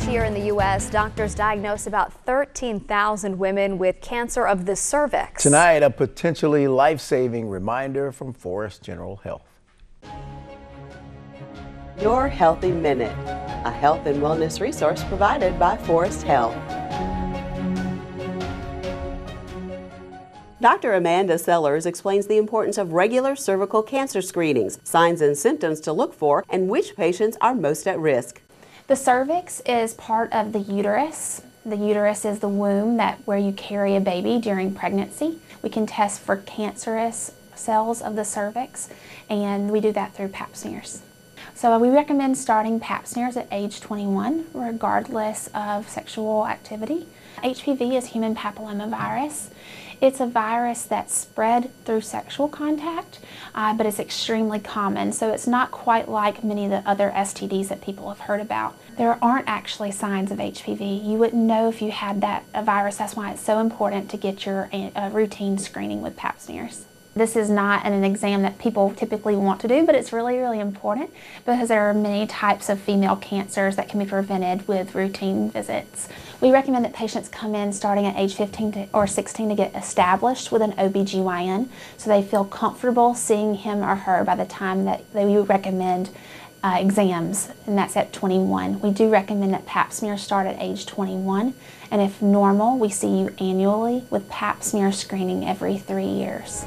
Each year in the U.S., doctors diagnose about 13,000 women with cancer of the cervix. Tonight, a potentially life-saving reminder from Forrest General Health. Your Healthy Minute, a health and wellness resource provided by Forrest Health. Dr. Amanda Sellers explains the importance of regular cervical cancer screenings, signs and symptoms to look for, and which patients are most at risk. The cervix is part of the uterus. The uterus is the womb that where you carry a baby during pregnancy. We can test for cancerous cells of the cervix, and we do that through pap smears. So uh, we recommend starting pap smears at age 21, regardless of sexual activity. HPV is human papillomavirus. It's a virus that's spread through sexual contact, uh, but it's extremely common, so it's not quite like many of the other STDs that people have heard about. There aren't actually signs of HPV. You wouldn't know if you had that virus. That's why it's so important to get your uh, routine screening with pap smears. This is not an exam that people typically want to do, but it's really, really important because there are many types of female cancers that can be prevented with routine visits. We recommend that patients come in starting at age 15 to, or 16 to get established with an OBGYN so they feel comfortable seeing him or her by the time that they recommend uh, exams, and that's at 21. We do recommend that pap smears start at age 21, and if normal, we see you annually with pap smear screening every three years.